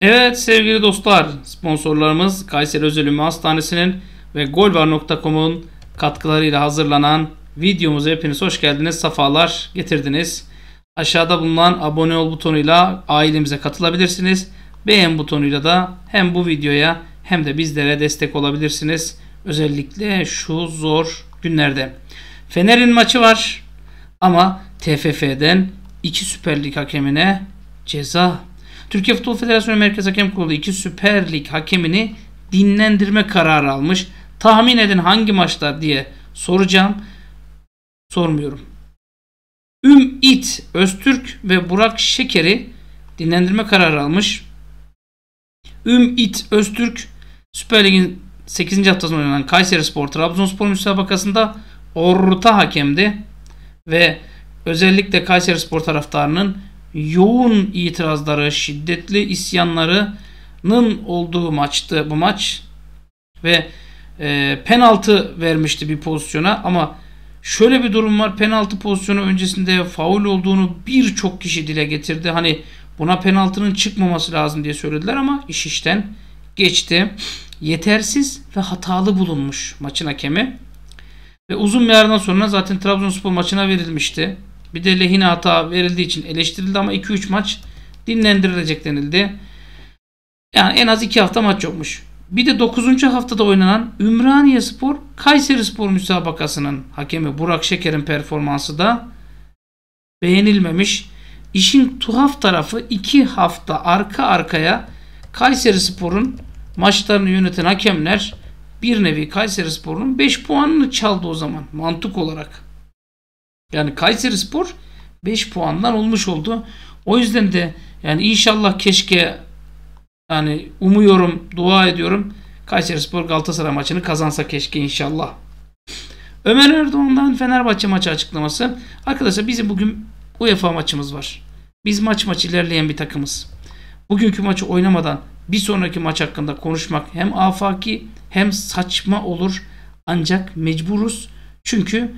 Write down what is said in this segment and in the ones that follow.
Evet sevgili dostlar sponsorlarımız Kayseri Özel Ümmi Hastanesi'nin ve golvar.com'un katkılarıyla hazırlanan videomuza hepiniz hoş geldiniz. Safalar getirdiniz. Aşağıda bulunan abone ol butonuyla ailemize katılabilirsiniz. Beğen butonuyla da hem bu videoya hem de bizlere destek olabilirsiniz. Özellikle şu zor günlerde. Fener'in maçı var ama TFF'den iki Süper Lig hakemine ceza Türkiye Futbol Federasyonu Merkez Hakem Kurulu iki Süper Lig hakemini dinlendirme kararı almış. Tahmin edin hangi maçlar diye soracağım. Sormuyorum. Ümit Öztürk ve Burak Şeker'i dinlendirme kararı almış. Ümit Öztürk Süper Lig'in 8. haftasında oynanan Kayseri Spor Trabzonspor müsabakasında orta hakemdi ve özellikle Kayseri Spor taraftarının yoğun itirazları, şiddetli isyanlarının olduğu maçtı bu maç. Ve e, penaltı vermişti bir pozisyona ama şöyle bir durum var. Penaltı pozisyonu öncesinde faul olduğunu birçok kişi dile getirdi. Hani buna penaltının çıkmaması lazım diye söylediler ama iş işten geçti. Yetersiz ve hatalı bulunmuş maçın hakemi. Ve uzun bir aradan sonra zaten Trabzonspor maçına verilmişti. Bir de lehine hata verildiği için eleştirildi ama 2-3 maç dinlendirilecek denildi. Yani en az 2 hafta maç yokmuş. Bir de 9. haftada oynanan Ümraniye Spor Kayseri Spor müsabakasının hakemi Burak Şeker'in performansı da beğenilmemiş. İşin tuhaf tarafı 2 hafta arka arkaya Kayseri Spor'un maçlarını yöneten hakemler bir nevi Kayseri Spor'un 5 puanını çaldı o zaman mantık olarak. Yani Kayseri Spor 5 puandan olmuş oldu. O yüzden de yani inşallah keşke yani umuyorum, dua ediyorum Kayseri Spor Galatasaray maçını kazansa keşke inşallah. Ömer Erdoğan'dan Fenerbahçe maçı açıklaması. Arkadaşlar bizim bugün UEFA maçımız var. Biz maç maç ilerleyen bir takımız. Bugünkü maçı oynamadan bir sonraki maç hakkında konuşmak hem afaki hem saçma olur. Ancak mecburuz. Çünkü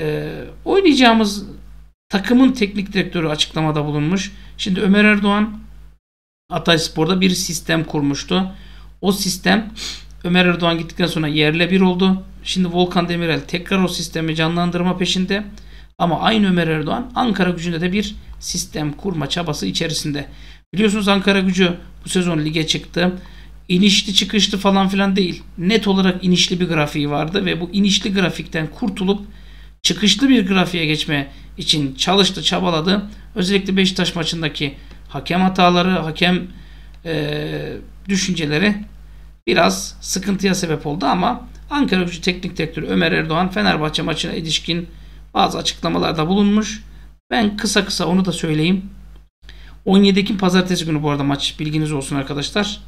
e, oynayacağımız takımın teknik direktörü açıklamada bulunmuş. Şimdi Ömer Erdoğan Hatay Spor'da bir sistem kurmuştu. O sistem Ömer Erdoğan gittikten sonra yerle bir oldu. Şimdi Volkan Demirel tekrar o sistemi canlandırma peşinde. Ama aynı Ömer Erdoğan Ankara gücünde de bir sistem kurma çabası içerisinde. Biliyorsunuz Ankara gücü bu sezon lige çıktı. İnişli çıkışlı falan filan değil. Net olarak inişli bir grafiği vardı ve bu inişli grafikten kurtulup çıkışlı bir grafiğe geçme için çalıştı, çabaladı. Özellikle Beşiktaş maçındaki hakem hataları, hakem e, düşünceleri biraz sıkıntıya sebep oldu ama Ankara Gücü Teknik Direktörü Ömer Erdoğan Fenerbahçe maçına ilişkin bazı açıklamalarda bulunmuş. Ben kısa kısa onu da söyleyeyim. 17 Ekim pazartesi günü bu arada maç bilginiz olsun arkadaşlar.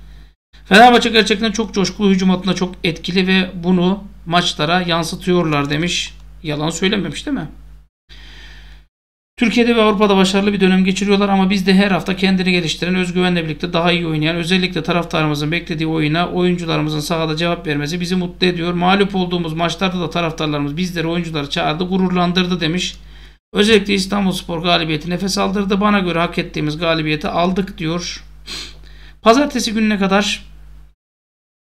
Fenerbahçe gerçekten çok coşkulu hücum hattında çok etkili ve bunu maçlara yansıtıyorlar demiş Yalan söylememiş değil mi? Türkiye'de ve Avrupa'da başarılı bir dönem geçiriyorlar ama biz de her hafta kendini geliştiren, özgüvenle birlikte daha iyi oynayan, özellikle taraftarımızın beklediği oyuna oyuncularımızın sahada cevap vermesi bizi mutlu ediyor. Mağlup olduğumuz maçlarda da taraftarlarımız bizleri oyuncuları çağırdı, gururlandırdı demiş. Özellikle İstanbul Spor galibiyeti nefes aldırdı. Bana göre hak ettiğimiz galibiyeti aldık diyor. Pazartesi gününe kadar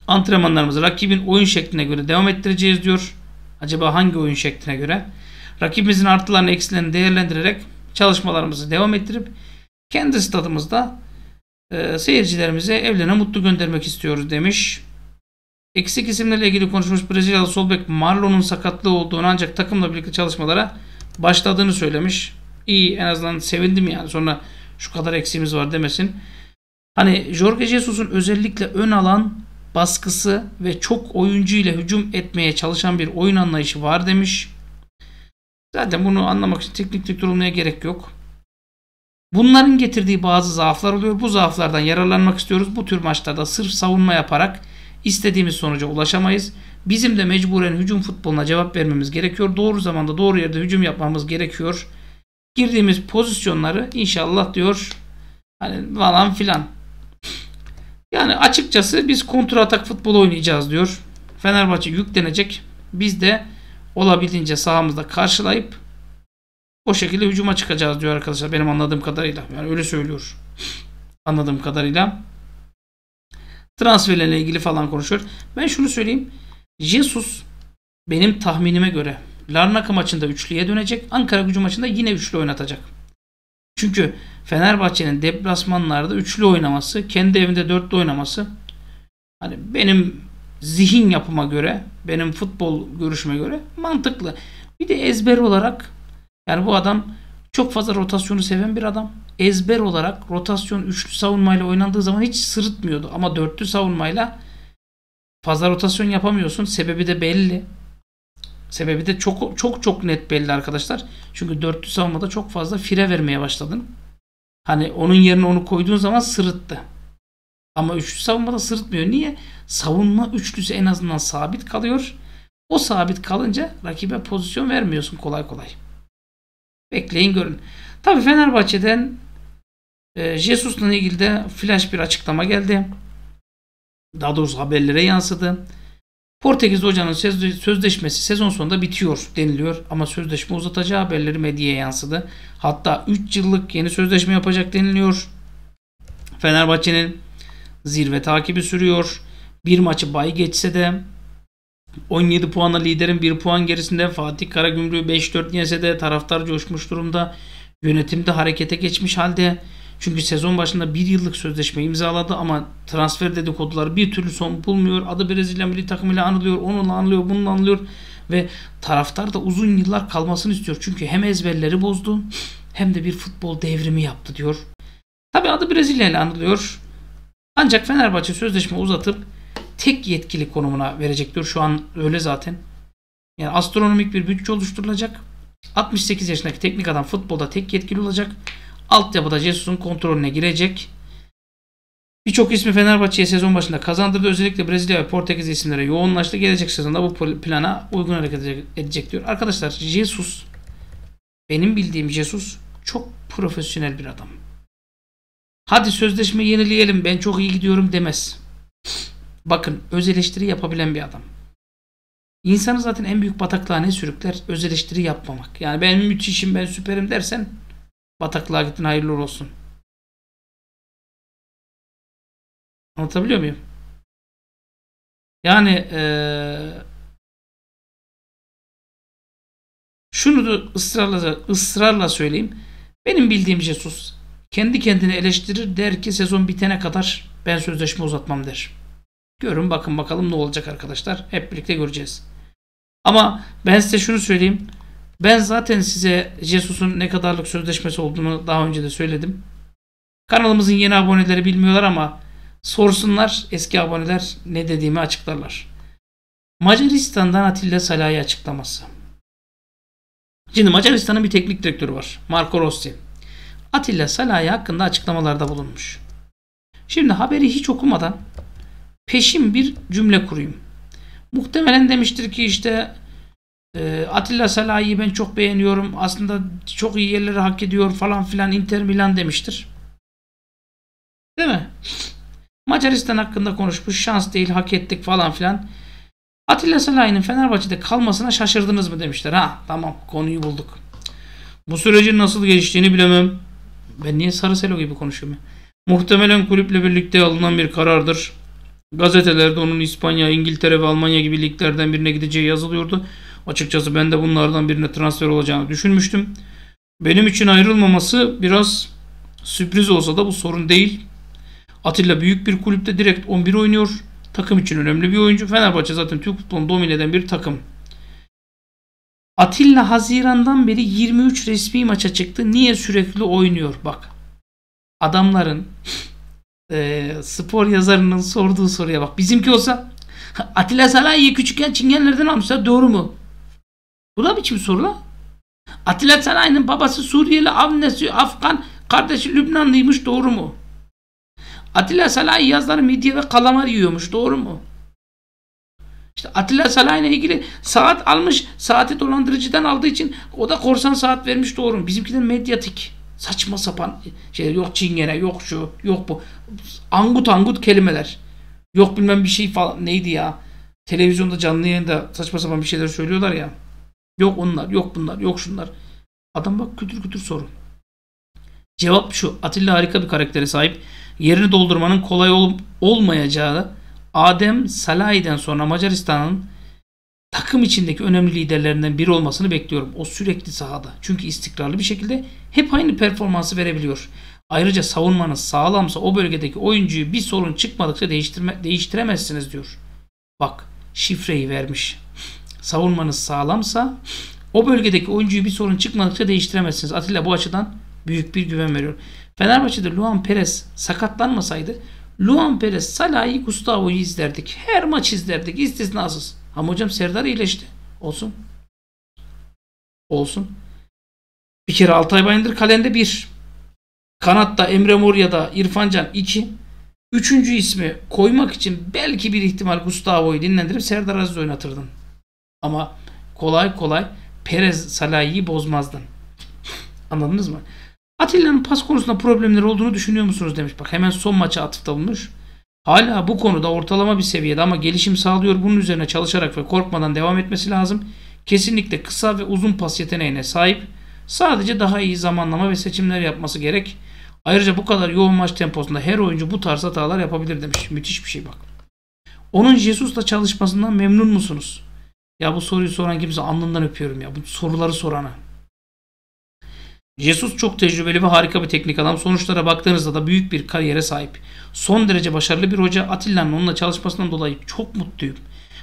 antrenmanlarımızı rakibin oyun şekline göre devam ettireceğiz diyor. Acaba hangi oyun şekline göre? Rakibimizin artılarını eksilerini değerlendirerek çalışmalarımızı devam ettirip kendi stadımızda e, seyircilerimize evlerine mutlu göndermek istiyoruz demiş. Eksik isimlerle ilgili konuşmuş Brezilyalı sol bek Marlon'un sakatlığı olduğunu ancak takımla birlikte çalışmalara başladığını söylemiş. İyi en azından sevindim yani sonra şu kadar eksiğimiz var demesin. Hani Jorge Jesus'un özellikle ön alan baskısı ve çok oyuncu ile hücum etmeye çalışan bir oyun anlayışı var demiş. Zaten bunu anlamak için teknik direktör olmaya gerek yok. Bunların getirdiği bazı zaaflar oluyor. Bu zaaflardan yararlanmak istiyoruz. Bu tür maçlarda sırf savunma yaparak istediğimiz sonuca ulaşamayız. Bizim de mecburen hücum futboluna cevap vermemiz gerekiyor. Doğru zamanda doğru yerde hücum yapmamız gerekiyor. Girdiğimiz pozisyonları inşallah diyor hani falan filan yani açıkçası biz kontra atak futbol oynayacağız diyor. Fenerbahçe yüklenecek. Biz de olabildiğince sahamızda karşılayıp o şekilde hücuma çıkacağız diyor arkadaşlar benim anladığım kadarıyla. Yani öyle söylüyor. Anladığım kadarıyla. transferlerle ilgili falan konuşuyor. Ben şunu söyleyeyim. Jesus benim tahminime göre Larnaka maçında üçlüye dönecek. Ankara gücü maçında yine üçlü oynatacak. Çünkü Fenerbahçe'nin deplasmanlarda üçlü oynaması, kendi evinde dörtlü oynaması hani benim zihin yapıma göre, benim futbol görüşüme göre mantıklı. Bir de ezber olarak yani bu adam çok fazla rotasyonu seven bir adam. Ezber olarak rotasyon üçlü savunmayla oynandığı zaman hiç sırıtmıyordu. Ama dörtlü savunmayla fazla rotasyon yapamıyorsun. Sebebi de belli. Sebebi de çok çok çok net belli arkadaşlar. Çünkü dörtlü savunmada çok fazla fire vermeye başladın. Hani onun yerine onu koyduğun zaman sırıttı. Ama üçlü savunmada sırıtmıyor. Niye? Savunma üçlüsü en azından sabit kalıyor. O sabit kalınca rakibe pozisyon vermiyorsun kolay kolay. Bekleyin görün. Tabii Fenerbahçe'den e, Jesus'la ilgili de flash bir açıklama geldi. Daha doğrusu haberlere yansıdı. Portekiz hocanın sözleşmesi sezon sonunda bitiyor deniliyor ama sözleşme uzatacağı haberleri medyaya yansıdı. Hatta 3 yıllık yeni sözleşme yapacak deniliyor. Fenerbahçe'nin zirve takibi sürüyor. Bir maçı bay geçse de 17 puanla liderin 1 puan gerisinde Fatih Karagümrük'ü 5-4 yense de taraftar coşmuş durumda. Yönetimde harekete geçmiş halde. Çünkü sezon başında bir yıllık sözleşme imzaladı ama transfer dedikoduları bir türlü son bulmuyor. Adı Brezilya milli takımıyla anılıyor, onunla anılıyor, bununla anılıyor ve taraftar da uzun yıllar kalmasını istiyor. Çünkü hem ezberleri bozdu hem de bir futbol devrimi yaptı diyor. Tabi adı Brezilya ile anılıyor. Ancak Fenerbahçe sözleşme uzatıp tek yetkili konumuna verecektir. Şu an öyle zaten. Yani astronomik bir bütçe oluşturulacak. 68 yaşındaki teknik adam futbolda tek yetkili olacak. Altyapıda Jesus'un kontrolüne girecek. Birçok ismi Fenerbahçe'ye sezon başında kazandırdı. Özellikle Brezilya ve Portekiz isimlere yoğunlaştı. Gelecek sezonda bu plana uygun hareket edecek diyor. Arkadaşlar Jesus benim bildiğim Jesus çok profesyonel bir adam. Hadi sözleşme yenileyelim ben çok iyi gidiyorum demez. Bakın öz eleştiri yapabilen bir adam. İnsanı zaten en büyük bataklığa ne sürükler? Öz eleştiri yapmamak. Yani ben müthişim ben süperim dersen bataklığa gittin hayırlı olsun. Anlatabiliyor muyum? Yani ee, şunu da ısrarla, ısrarla söyleyeyim. Benim bildiğim Jesus kendi kendini eleştirir der ki sezon bitene kadar ben sözleşme uzatmam der. Görün bakın bakalım ne olacak arkadaşlar. Hep birlikte göreceğiz. Ama ben size şunu söyleyeyim. Ben zaten size Jesus'un ne kadarlık sözleşmesi olduğunu daha önce de söyledim. Kanalımızın yeni aboneleri bilmiyorlar ama sorsunlar eski aboneler ne dediğimi açıklarlar. Macaristan'dan Atilla Salah'ı açıklaması. Şimdi Macaristan'ın bir teknik direktörü var. Marco Rossi. Atilla Salah'ı hakkında açıklamalarda bulunmuş. Şimdi haberi hiç okumadan peşin bir cümle kurayım. Muhtemelen demiştir ki işte e, Atilla Salah'ı ben çok beğeniyorum. Aslında çok iyi yerleri hak ediyor falan filan Inter Milan demiştir. Değil mi? Macaristan hakkında konuşmuş. Şans değil hak ettik falan filan. Atilla Salah'ın Fenerbahçe'de kalmasına şaşırdınız mı demişler. Ha tamam konuyu bulduk. Bu sürecin nasıl geliştiğini bilemem. Ben niye Sarı Selo gibi konuşuyorum? Muhtemelen kulüple birlikte alınan bir karardır. Gazetelerde onun İspanya, İngiltere ve Almanya gibi liglerden birine gideceği yazılıyordu. Açıkçası ben de bunlardan birine transfer olacağını düşünmüştüm. Benim için ayrılmaması biraz sürpriz olsa da bu sorun değil. Atilla büyük bir kulüpte direkt 11 oynuyor. Takım için önemli bir oyuncu. Fenerbahçe zaten Türk futbolunu domine eden bir takım. Atilla Haziran'dan beri 23 resmi maça çıktı. Niye sürekli oynuyor? Bak. Adamların e, spor yazarının sorduğu soruya bak. Bizimki olsa Atilla Salah'ı küçükken çingenlerden almışlar. Doğru mu? Bu da biçim soru la. Atilla Salah'ın babası Suriyeli, annesi Afgan, kardeşi Lübnanlıymış. Doğru mu? Atilla Salah'ı yazları midye ve kalamar yiyormuş. Doğru mu? İşte Atilla Salah ile ilgili saat almış. Saati dolandırıcıdan aldığı için o da korsan saat vermiş doğru mu? Bizimkiler medyatik. Saçma sapan şey yok çingene yok şu yok bu. Angut angut kelimeler. Yok bilmem bir şey falan neydi ya. Televizyonda canlı yayında saçma sapan bir şeyler söylüyorlar ya. Yok onlar yok bunlar yok şunlar. Adam bak kütür kütür soru. Cevap şu. Atilla harika bir karaktere sahip. yerini doldurmanın kolay ol olmayacağı Adem Salahi'den sonra Macaristan'ın takım içindeki önemli liderlerinden biri olmasını bekliyorum. O sürekli sahada. Çünkü istikrarlı bir şekilde hep aynı performansı verebiliyor. Ayrıca savunmanız sağlamsa o bölgedeki oyuncuyu bir sorun çıkmadıkça değiştirme, değiştiremezsiniz diyor. Bak şifreyi vermiş. Savunmanız sağlamsa o bölgedeki oyuncuyu bir sorun çıkmadıkça değiştiremezsiniz. Atilla bu açıdan büyük bir güven veriyor. Fenerbahçe'de Luan Perez sakatlanmasaydı Luan Perez, Salah'ı, Gustavo'yu izlerdik. Her maç izlerdik istisnasız. Ama hocam Serdar iyileşti. Olsun. Olsun. Bir kere Altay Bayındır kalende bir. Kanatta Emre Mor ya da İrfancan 2. Üçüncü ismi koymak için belki bir ihtimal Gustavo'yu dinlendirip Serdar Aziz oynatırdın. Ama kolay kolay Perez Salah'ı bozmazdın. Anladınız mı? Atilla'nın pas konusunda problemleri olduğunu düşünüyor musunuz demiş. Bak hemen son maça atıfta bulmuş. Hala bu konuda ortalama bir seviyede ama gelişim sağlıyor. Bunun üzerine çalışarak ve korkmadan devam etmesi lazım. Kesinlikle kısa ve uzun pas yeteneğine sahip. Sadece daha iyi zamanlama ve seçimler yapması gerek. Ayrıca bu kadar yoğun maç temposunda her oyuncu bu tarz hatalar yapabilir demiş. Müthiş bir şey bak. Onun Jesus'la çalışmasından memnun musunuz? Ya bu soruyu soran kimse alnından öpüyorum ya. Bu soruları sorana. Jesus çok tecrübeli ve harika bir teknik adam. Sonuçlara baktığınızda da büyük bir kariyere sahip. Son derece başarılı bir hoca. Atilla'nın onunla çalışmasından dolayı çok mutluyum.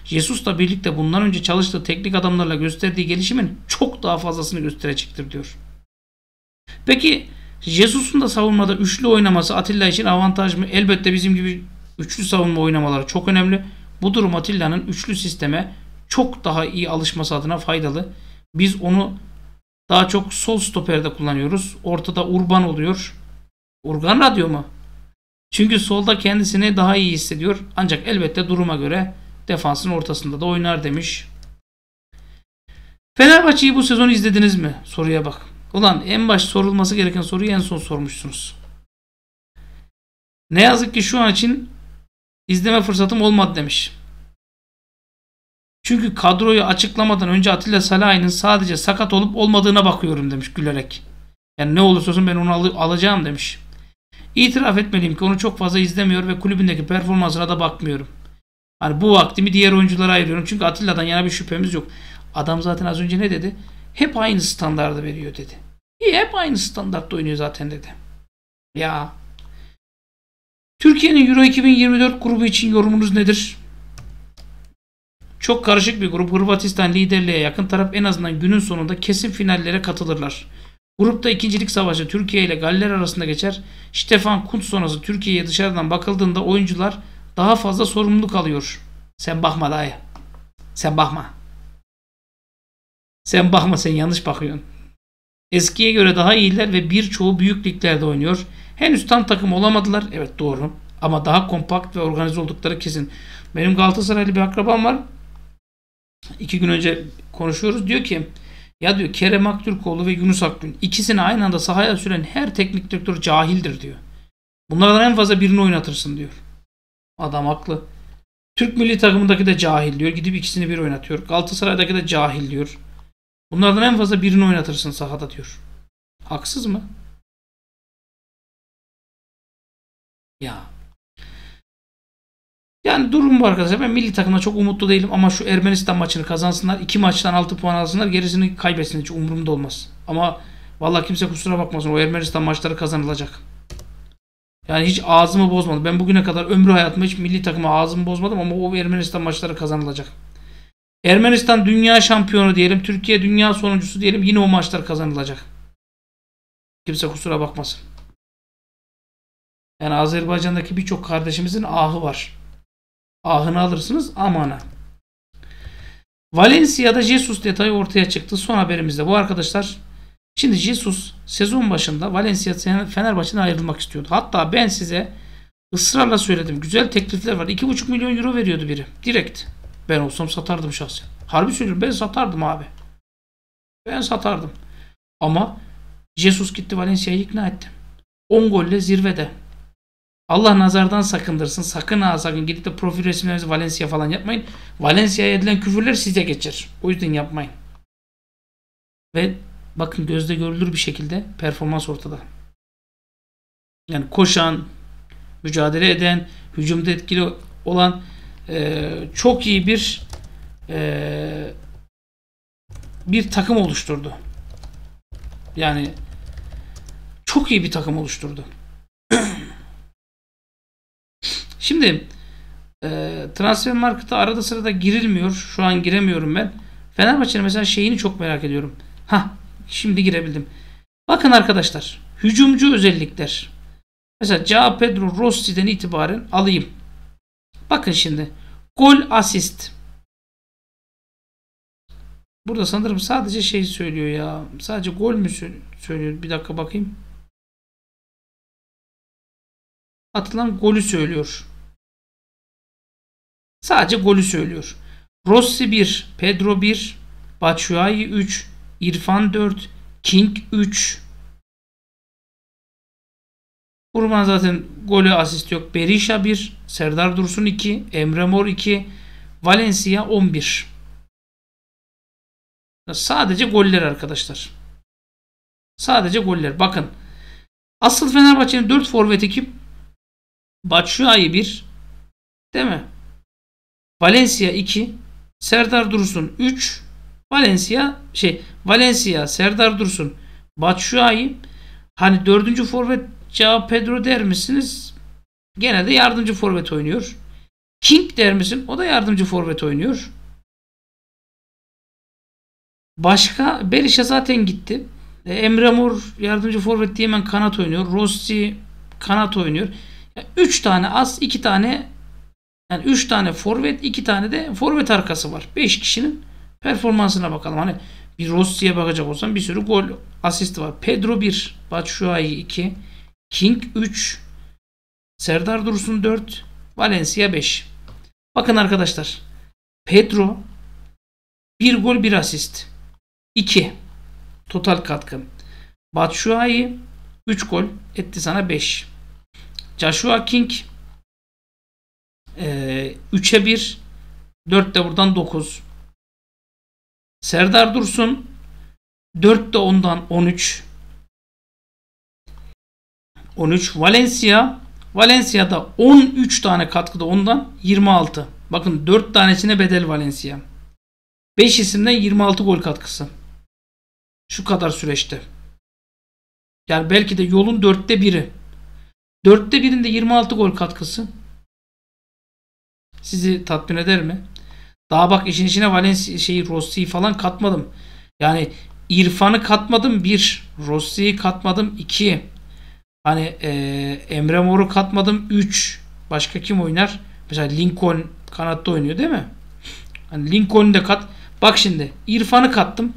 Jesus'la birlikte bundan önce çalıştığı teknik adamlarla gösterdiği gelişimin çok daha fazlasını gösterecektir diyor. Peki Jesus'un da savunmada üçlü oynaması Atilla için avantaj mı? Elbette bizim gibi üçlü savunma oynamaları çok önemli. Bu durum Atilla'nın üçlü sisteme çok daha iyi alışması adına faydalı. Biz onu daha çok sol stoperde kullanıyoruz. Ortada Urban oluyor. Urgan Radyo mu? Çünkü solda kendisini daha iyi hissediyor. Ancak elbette duruma göre defansın ortasında da oynar demiş. Fenerbahçe'yi bu sezon izlediniz mi? Soruya bak. Ulan en baş sorulması gereken soruyu en son sormuşsunuz. Ne yazık ki şu an için izleme fırsatım olmadı demiş. Çünkü kadroyu açıklamadan önce Atilla Salahi'nin sadece sakat olup olmadığına bakıyorum demiş gülerek. Yani ne olursa olsun ben onu al alacağım demiş. İtiraf etmeliyim ki onu çok fazla izlemiyor ve kulübündeki performansına da bakmıyorum. Hani bu vaktimi diğer oyunculara ayırıyorum. Çünkü Atilla'dan yana bir şüphemiz yok. Adam zaten az önce ne dedi? Hep aynı standardı veriyor dedi. İyi hep aynı standartta oynuyor zaten dedi. Ya. Türkiye'nin Euro 2024 grubu için yorumunuz nedir? Çok karışık bir grup. Hırvatistan liderliğe yakın taraf en azından günün sonunda kesin finallere katılırlar. Grupta ikincilik savaşı Türkiye ile Galler arasında geçer. Stefan Kuntz sonrası Türkiye'ye dışarıdan bakıldığında oyuncular daha fazla sorumluluk alıyor. Sen bakma dayı. Sen bakma. Sen bakma sen yanlış bakıyorsun. Eskiye göre daha iyiler ve birçoğu büyük liglerde oynuyor. Henüz tam takım olamadılar. Evet doğru. Ama daha kompakt ve organize oldukları kesin. Benim Galatasaraylı bir akrabam var iki gün önce konuşuyoruz. Diyor ki ya diyor Kerem Aktürkoğlu ve Yunus Akgün ikisini aynı anda sahaya süren her teknik direktör cahildir diyor. Bunlardan en fazla birini oynatırsın diyor. Adam haklı. Türk milli takımındaki de cahil diyor. Gidip ikisini bir oynatıyor. Galatasaray'daki de cahil diyor. Bunlardan en fazla birini oynatırsın sahada diyor. Haksız mı? Ya yani durum bu arkadaşlar. Ben milli takımda çok umutlu değilim ama şu Ermenistan maçını kazansınlar. iki maçtan 6 puan alsınlar. Gerisini kaybetsin. Hiç umurumda olmaz. Ama vallahi kimse kusura bakmasın. O Ermenistan maçları kazanılacak. Yani hiç ağzımı bozmadım. Ben bugüne kadar ömrü hayatımda hiç milli takıma ağzımı bozmadım ama o Ermenistan maçları kazanılacak. Ermenistan dünya şampiyonu diyelim. Türkiye dünya sonuncusu diyelim. Yine o maçlar kazanılacak. Kimse kusura bakmasın. Yani Azerbaycan'daki birçok kardeşimizin ahı var ahını alırsınız amana. Valencia'da Jesus detayı ortaya çıktı. Son haberimizde bu arkadaşlar. Şimdi Jesus sezon başında Valencia Fenerbahçe'den ayrılmak istiyordu. Hatta ben size ısrarla söyledim. Güzel teklifler var. 2,5 milyon euro veriyordu biri. Direkt. Ben olsam satardım şahsen. Harbi söylüyorum ben satardım abi. Ben satardım. Ama Jesus gitti Valencia'yı ikna etti. 10 golle zirvede. Allah nazardan sakındırsın. Sakın ha sakın gidip de profil resimlerinizi Valencia falan yapmayın. Valencia'ya edilen küfürler size geçer. O yüzden yapmayın. Ve bakın gözde görülür bir şekilde performans ortada. Yani koşan, mücadele eden, hücumda etkili olan e, çok iyi bir e, bir takım oluşturdu. Yani çok iyi bir takım oluşturdu. Şimdi e, transfer markete arada sırada girilmiyor. Şu an giremiyorum ben. Fenerbahçe'nin mesela şeyini çok merak ediyorum. Ha, şimdi girebildim. Bakın arkadaşlar. Hücumcu özellikler. Mesela Cao Pedro Rossi'den itibaren alayım. Bakın şimdi. Gol asist. Burada sanırım sadece şey söylüyor ya. Sadece gol mü söylüyor? Bir dakika bakayım. Atılan golü söylüyor. Sadece golü söylüyor. Rossi 1, Pedro 1, Batshuayi 3, İrfan 4, King 3. Burman zaten golü asist yok. Berisha 1, Serdar Dursun 2, Emre Mor 2, Valencia 11. Sadece goller arkadaşlar. Sadece goller. Bakın. Asıl Fenerbahçe'nin 4 forvet ekip Batshuayi 1 değil mi? Valencia 2 Serdar Dursun 3 Valencia şey Valencia Serdar Dursun Batshuayi hani dördüncü forvet Cao Pedro der misiniz? Genelde yardımcı forvet oynuyor. King der misin? O da yardımcı forvet oynuyor. Başka Berisha zaten gitti. E, Emre Mor yardımcı forvet diye hemen kanat oynuyor. Rossi kanat oynuyor. Yani üç tane az, iki tane yani üç tane forvet, iki tane de forvet arkası var. Beş kişinin performansına bakalım. Hani bir Rossi'ye bakacak olsam bir sürü gol asisti var. Pedro 1, Batshuayi 2, King 3, Serdar Dursun 4, Valencia 5. Bakın arkadaşlar. Pedro 1 gol 1 asist. 2 total katkı. Batshuayi 3 gol etti sana 5. Joshua King e, 3'e 1 4 de buradan 9. Serdar Dursun 4 de ondan 13. 13 Valencia Valencia'da 13 tane katkıda ondan 26. Bakın 4 tanesine bedel Valencia. 5 isimden 26 gol katkısı. Şu kadar süreçte. Yani belki de yolun dörtte biri. Dörtte birinde 26 gol katkısı. Sizi tatmin eder mi? Daha bak işin içine Valencia şeyi Rossi'yi falan katmadım. Yani İrfan'ı katmadım bir. Rossi'yi katmadım iki. Hani e, Emre Mor'u katmadım üç. Başka kim oynar? Mesela Lincoln kanatta oynuyor değil mi? Hani Lincoln'u da kat. Bak şimdi İrfan'ı kattım.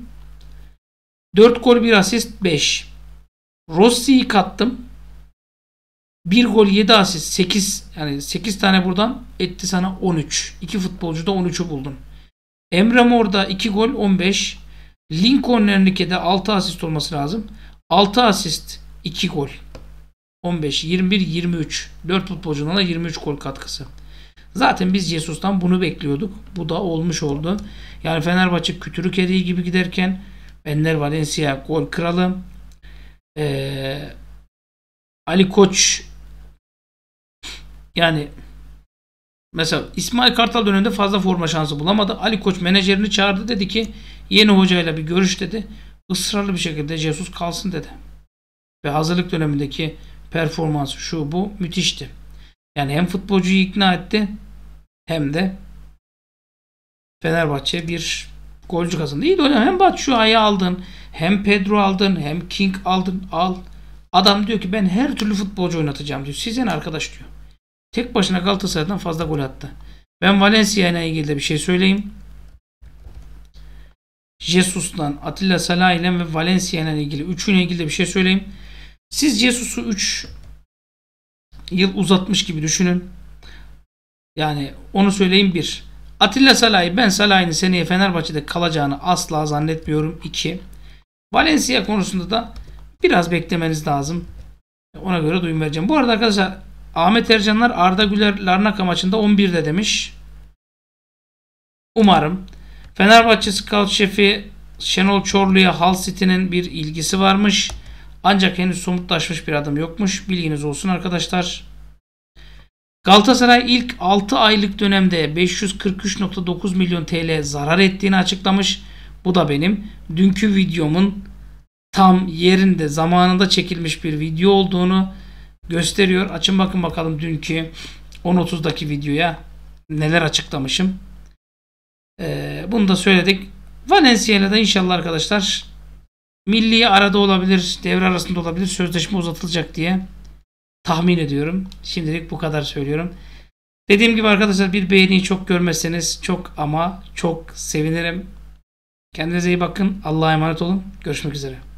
4 gol 1 asist 5. Rossi'yi kattım. 1 gol 7 asist 8 yani 8 tane buradan etti sana 13. 2 futbolcu da 13'ü buldun. Emre Mor'da 2 gol 15. Lincoln Enrique'de 6 asist olması lazım. 6 asist 2 gol. 15, 21, 23. 4 futbolcunun da 23 gol katkısı. Zaten biz Jesus'tan bunu bekliyorduk. Bu da olmuş oldu. Yani Fenerbahçe kütürük eriği gibi giderken Enner Valencia gol kralı. Ee, Ali Koç yani mesela İsmail Kartal döneminde fazla forma şansı bulamadı. Ali Koç menajerini çağırdı dedi ki yeni hocayla bir görüş dedi. Israrlı bir şekilde Jesus kalsın dedi. Ve hazırlık dönemindeki performansı şu bu müthişti. Yani hem futbolcuyu ikna etti hem de Fenerbahçe bir golcü kazandı. İyi de hocam hem Batshuayi aldın hem Pedro aldın hem King aldın al. Adam diyor ki ben her türlü futbolcu oynatacağım diyor. Sizin arkadaş diyor. Tek başına Galatasaray'dan fazla gol attı. Ben Valencia ile ilgili de bir şey söyleyeyim. Jesus'la, Atilla Salah ile ve Valencia ile ilgili üçüyle ilgili de bir şey söyleyeyim. Siz Jesus'u 3 yıl uzatmış gibi düşünün. Yani onu söyleyeyim bir. Atilla Salah'ı ben Salah'ın seneye Fenerbahçe'de kalacağını asla zannetmiyorum. 2. Valencia konusunda da biraz beklemeniz lazım. Ona göre duyum vereceğim. Bu arada arkadaşlar Ahmet Ercanlar Arda Güler Larnaka maçında 11'de demiş. Umarım. Fenerbahçe Scout şefi Şenol Çorlu'ya Hull City'nin bir ilgisi varmış. Ancak henüz somutlaşmış bir adım yokmuş. Bilginiz olsun arkadaşlar. Galatasaray ilk 6 aylık dönemde 543.9 milyon TL zarar ettiğini açıklamış. Bu da benim dünkü videomun tam yerinde zamanında çekilmiş bir video olduğunu gösteriyor. Açın bakın bakalım dünkü 10.30'daki videoya neler açıklamışım. Ee, bunu da söyledik. Valencia ile inşallah arkadaşlar milli arada olabilir, devre arasında olabilir, sözleşme uzatılacak diye tahmin ediyorum. Şimdilik bu kadar söylüyorum. Dediğim gibi arkadaşlar bir beğeniyi çok görmezseniz çok ama çok sevinirim. Kendinize iyi bakın. Allah'a emanet olun. Görüşmek üzere.